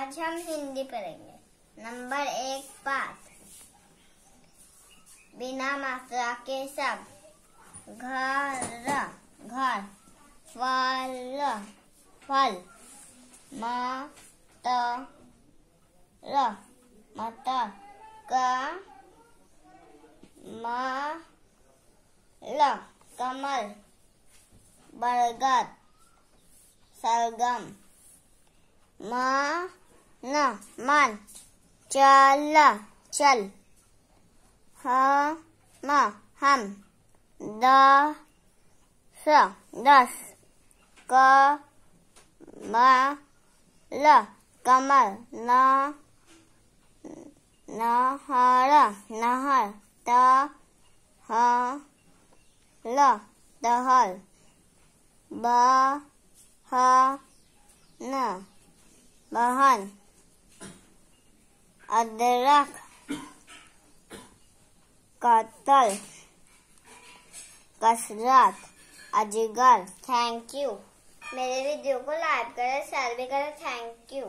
आज हम हिंदी पढ़ेंगे। नंबर एक पाठ बिना मात्रा के सब। घर घर। फल फल। मटर मटर का कमल, बरगद सरगम मा चल चल। ह हम। स दस। क, म, ल। कमल, न नहर नहर, त ल, दहल। ब, ह, न, बहन। अदरक कतल कसरत, अजगर थैंक यू मेरे वीडियो को लाइक करें शेयर भी करें थैंक यू